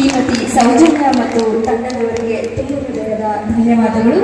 ಶ್ರೀಮತಿ ಸೌಜನ್ಯ ಮತ್ತು ತಂಡದವರಿಗೆ ತುಂಬ ಹೃದಯದ ಧನ್ಯವಾದಗಳು.